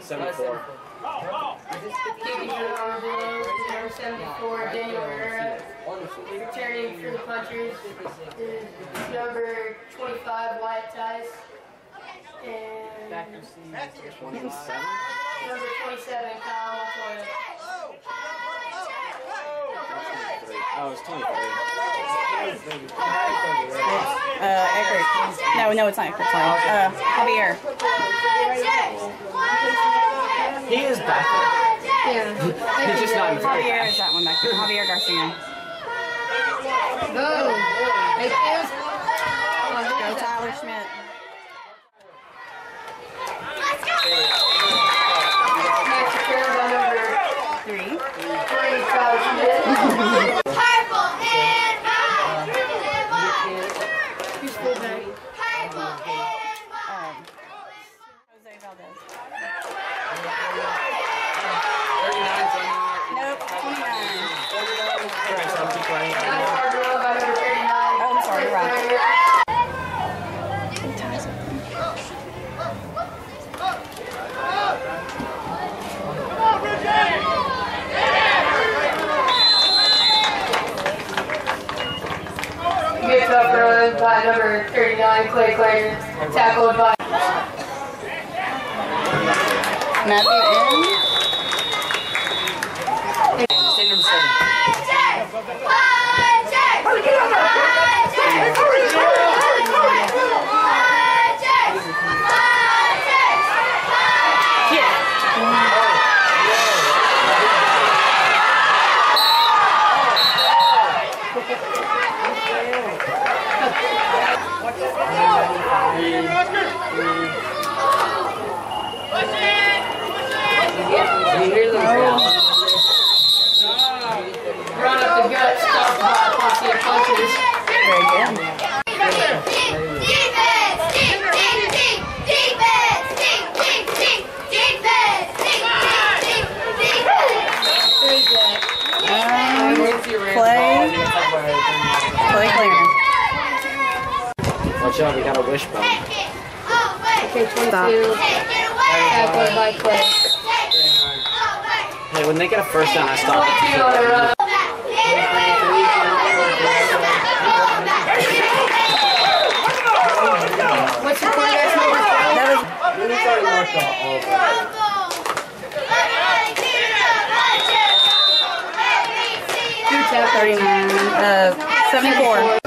74. Kicking for the arm number 74, Daniel Herrera. Returning for the punchers number 25, Wyatt Tice. And number 27, Kyle Montoya. Oh, it's 23. Uh, Eckert. No, no, it's not Eckert. Sorry. Uh, Javier. He is back there. He's just not in the very Javier back. is that one back there. Javier Garcia. Boom. It is. Go Tyler Schmidt. Next, Carol number Three. 25, Schmidt. Who's fullback? Um, Jose Valdez. Nope. 29. Okay, so I'm keep running. That's Barbarella by number 39. Oh, I'm sorry, you're right. Gets up run by number 39, Clay Clarence. Tackled by Matthew M. Stay number seven. Run up the gut, good. Who's that? Um, Clay. Clay Clarence. Watch we got a wishbone. Okay, 22. Tackled by Clay. Hey, when they get a first down, I stop. 22 on a run. What's your quarterback's number? That was Two tackles. 39. Uh, 74.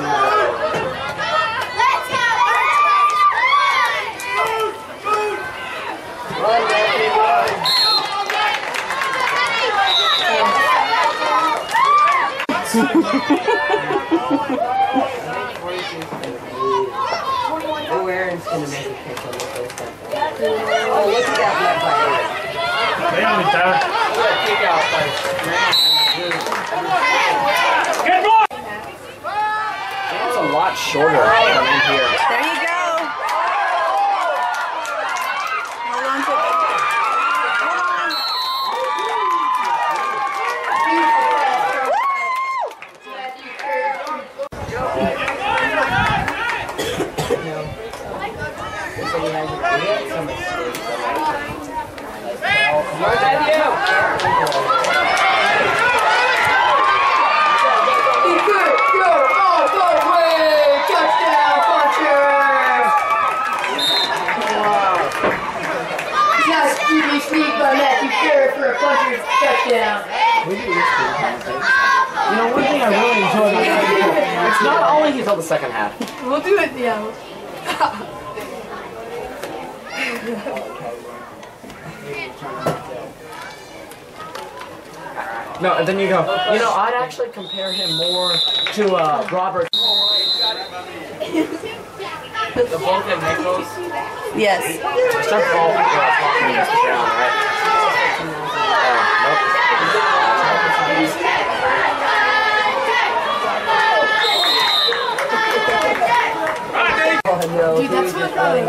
Aaron's gonna make a. Oh, look kick out by here. There you go. Hold on to it. Hold on. Matthew Kerr. So we had, we had some mistakes. He could go all the way. Touchdown, Punchers. Nice QB sneak by Matthew Kerr for a Punchers touchdown. You know, one thing I really enjoy about that it's not only until the second half. We'll do it, yeah. No, and then you go, you know, I'd actually compare him more to uh, Robert. the Vulcan Nichols. Yes. Start falling walking against the ground, right? Dude, that's my brother.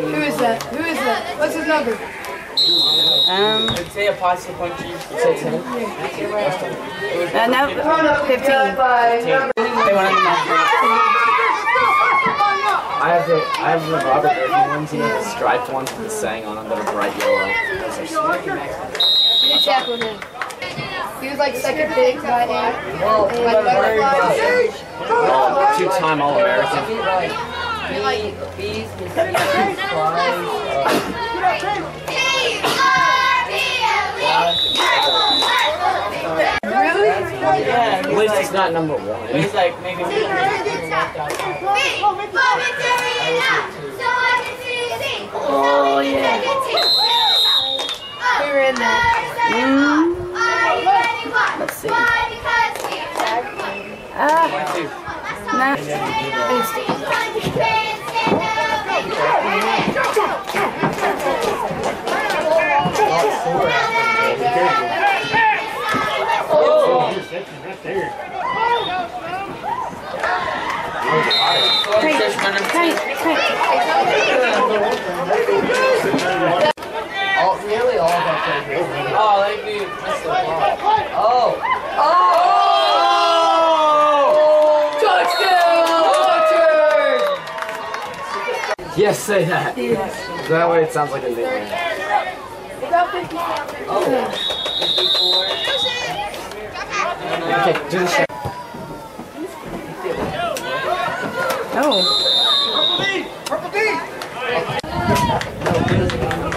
Who is that? Who is that? What's his number? Um, Say a pasta punchy. Six seven. uh, no, Run up the 15. gut by number They wanted to. I have the I have the Robert Irving ones, you know, the striped ones with the saying on them that are bright yellow. Those. You tackled him. He was like second pick by A. Well, Like but very butterflies. much. Two-time All-American. Bees, mosquitoes, flies, At least it's not number one. He's like maybe See, Oh yeah. We ran that. Let's see. Ah, nah. Tight, tight, tight. all, nearly all of our favorites. Oh, they do. That's the ball. Oh. Oh! oh! Touchdown! Yes, say that. That way it sounds like a nickname. Oh. Okay, do the shit. Oh,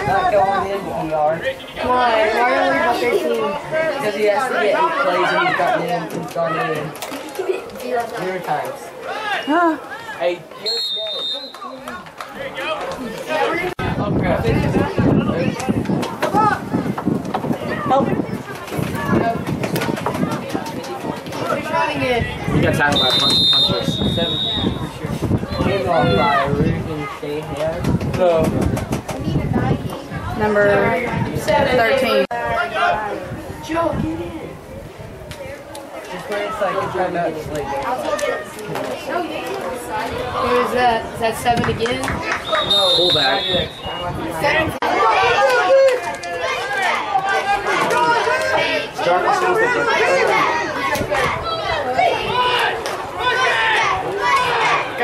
Not going in DR. Why? Why are we about 13? Because he has to get eight plays and he's gotten in. He's gone in. Zero times. ah. Hey, Oh crap. help. Running it? You got tackled by a bunch of punchers. Seven for sure. Came off by Ruben Shahan. So, Number 13. Joe, get in. just where it's like, it's not nuts, like, Who is that? Is that seven again? Fullback. Starting sounds like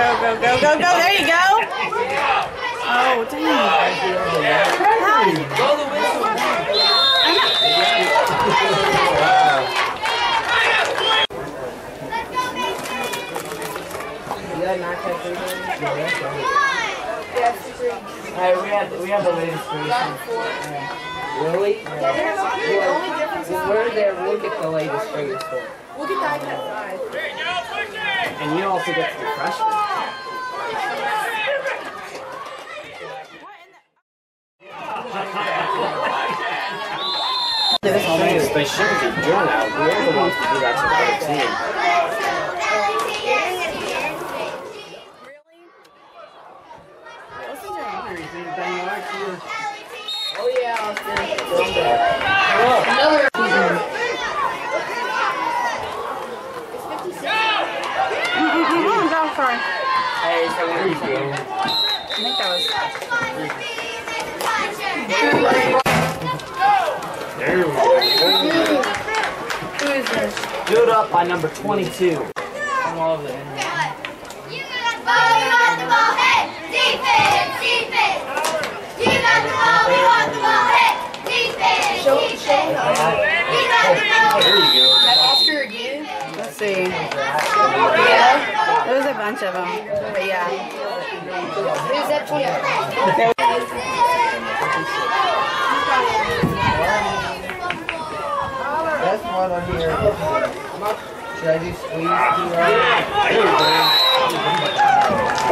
Go, go, go, go, go. There you go. Oh, dang. How? Blow the whistle. You got knocked out three times? Yeah, that's right. Hey, we have we have the latest version. Really? Well, we're there, we'll get the latest for your score. And you also get to be freshman. They shouldn't be doing that. We're the ones to do that to the other team. Oh yeah, Austin. Another. Mm-mm-mm, sorry. Hey, so what are you doing? I think that was. There we go. Who is this? Do it up by number 22. I'm all over it. Deep, it. You got the ball. We want the ball. Hit deep, it, deep, it. There you go. That Oscar again? Let's see. Yeah. There was a bunch of them. But yeah. Who's that 20? That's on here. Should I do squeeze? There we go.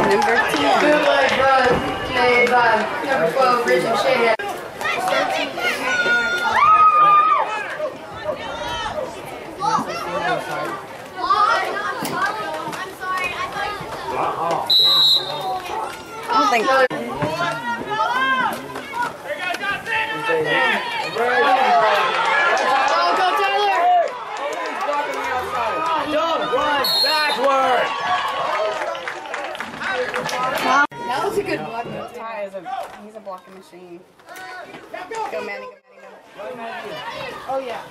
Number 10. Good luck, bro. Made by number 12, Richard Shea. I don't think. Oh, go Tyler! Don't run backward! That was a good block. Ty is a he's a blocking machine. Go Manny, go Manny, go. Oh, yeah.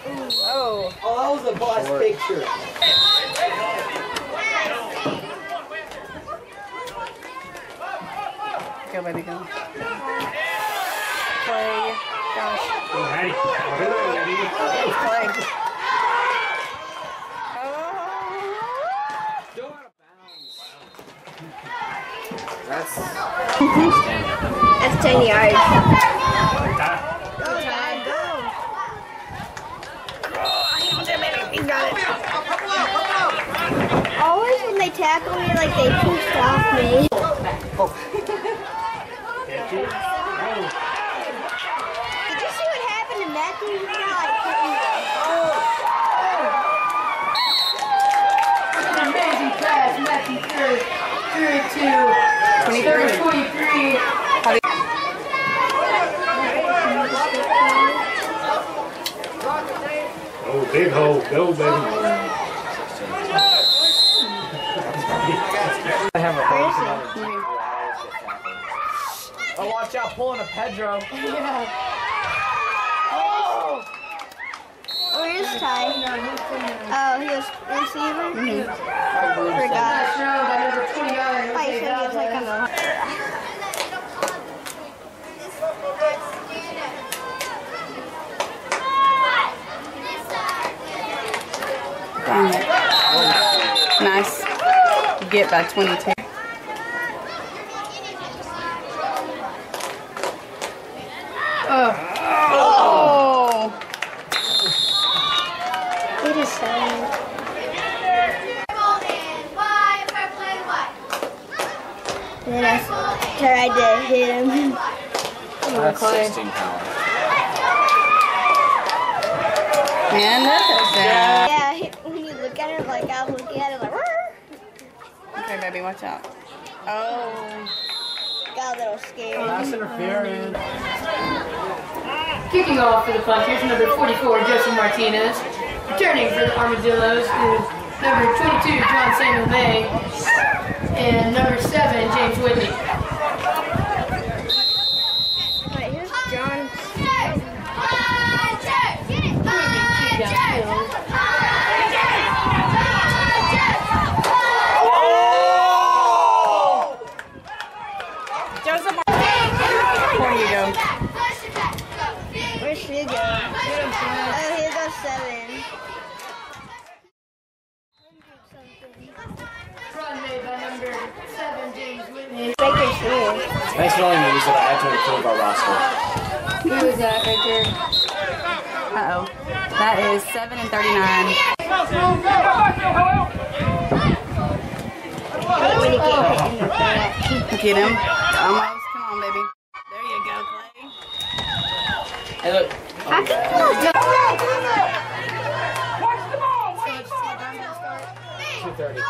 Oh, Oh, that was a boss picture. Go, baby, go. Play. Gosh. Oh, hey, Play. Oh. Go out of bounds. That's That's 10 yards. You got it. Always when they tackle me, like they pushed off me. Did you see what happened to Matthew? He got like An amazing pass. Matthew third. Third to third 23. Oh, big hole. Go, baby. I have a Oh, watch out, pulling a Pedro. Oh, Where's Ty? Oh, he was receiver? Mm-hmm. Forgot. Last round by number 29. I he was like on Valdez. the Nice. Get by 22. Oh. It is seven. And then I tried to hit him. That's 16 power. Man, that's down. Yeah, he- when you look at it, like I was looking at it, like, "Rrr." Okay, baby, watch out. Oh. got a little scared. Pass interference. Kicking off for the Punchers, number 44, Joseph Martinez. Returning for the Armadillos is number 22, John Samuel May. And number 7, James Whitney. Alright, here's John. Joseph Before you go. Where's she go? Oh, here goes seven. Run made by number 7, James Whitney. Baker Smith. Thanks for letting me use it. I had to improve our roster. Who is that right there? Uh oh. That is 7 and 39. When you get hit in the back. Get him. Almost. Come on, baby. There you go, Clay. Hey, look. How can you not do 230.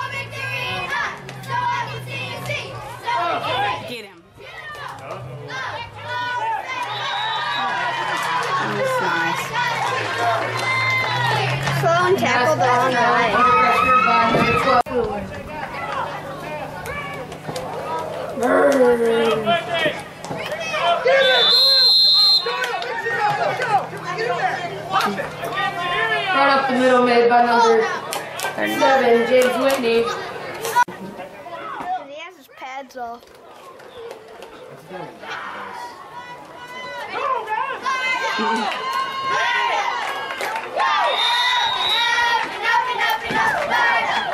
Get him. Oh, that's nice. Slow and tackle the wrong line. Under pressure by number 12. Run up the middle made by number 7, James Whitney. He has his pads off.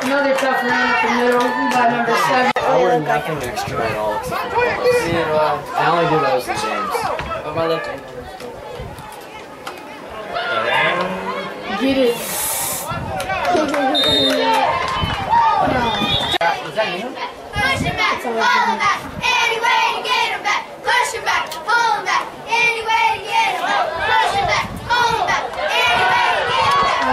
Another tough run up the middle by number 7. I wear nothing extra at all except for clothes. I only do those in games. Oh, my left ankle. Get it. Is that? Push him back, him back, any way to get him back. Push him back, pull him back, any way to get him back. Push him back, pull him back, any way to get him back.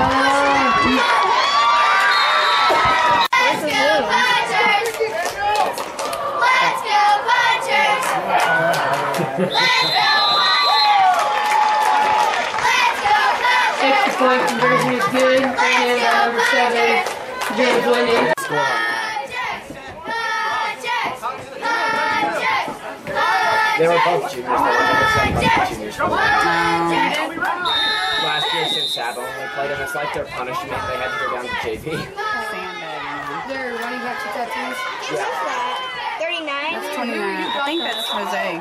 Let's go, Punchers! Let's go, Punchers! Let's go, Punchers! Let's go, Punchers! Extra point conversion is good. Ran in by number 7, James Whitney. Score on that. They were both juniors. They were number seven, both juniors. Last year San Saba when they played them, it's like their punishment. They had to go down to JP. Sandbag. Their running back tattoos. Who's that? 39? That's 29. I think that's Jose.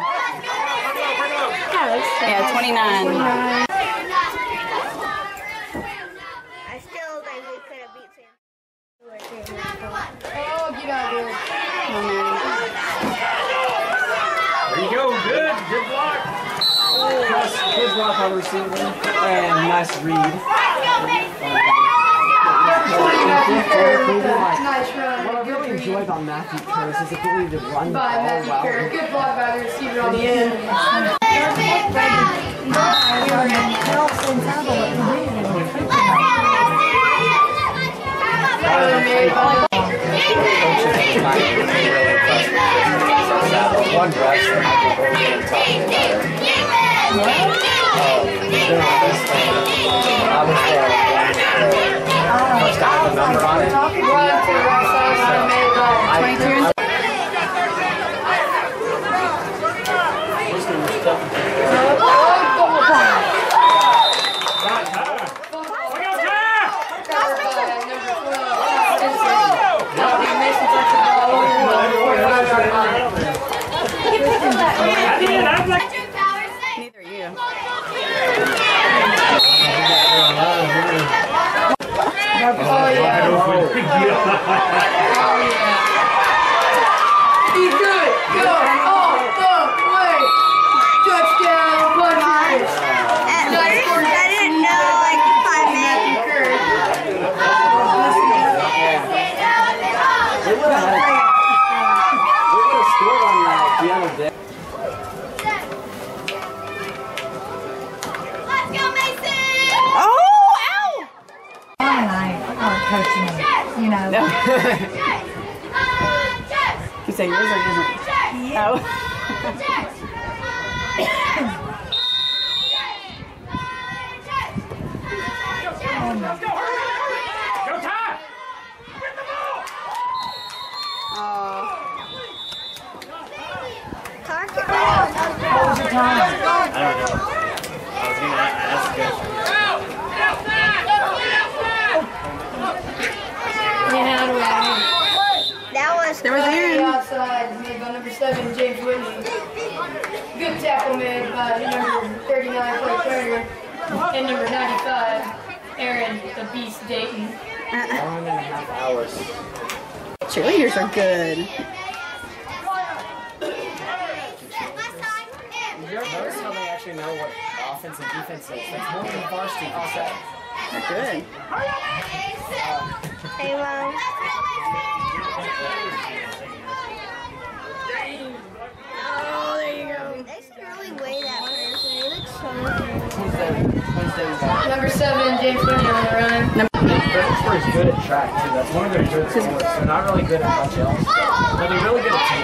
Yeah, that's Yeah, 29. I still think we could have beat San. Oh, get out of here. There you go. Good. Good block. Nice, good block on receiver. And nice read. What I really read enjoy about Matthew Curtis is ability to run the ball well. Good block by the receiver on the end. You say yours or isn't? Oh. Time? I don't know. I was gonna ask you. Yeah, how do I- That was There was The Aaron. outside made by number seven, James Whitney. Good tackle made by number 39, Clay Turner. And number 95, Aaron, the Beast Dayton. One and a half hours. Cheerleaders are good. Did you ever notice how they actually know what offense and defense is? That's more than varsity Hey, Mom. Oh. Number seven, James Whitney on the run. Fredericksburg's good at track too. That's one of their good sports. They're not really good at much else, but they're really good at track.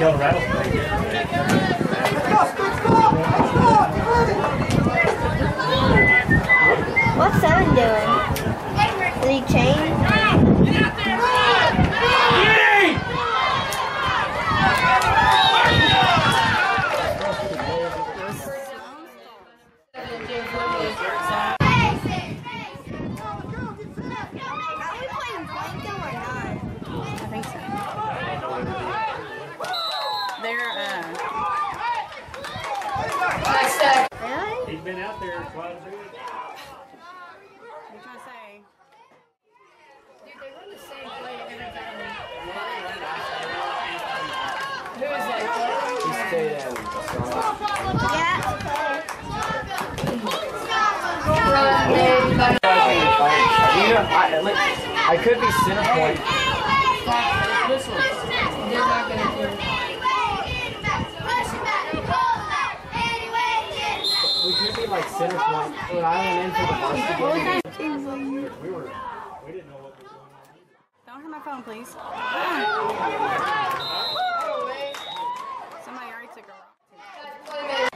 Killed a rattlesnake. What's Seven doing? Did he change? Seven, James Whitney. Are we playing Blanco or not? I think so. They're, uh, Nice sack. Really? He's been out there quite a bit. what are you trying to say? Dude, they run the same play every time. Who is that? He stayed in. So, Yeah. Run made by you know, I, like, I could be center point. They're not gonna do it. We could be like center point. When I went in for the varsity game, we were. We didn't know what was going on. either. Don't hurt my phone, please. Somebody already took a rock.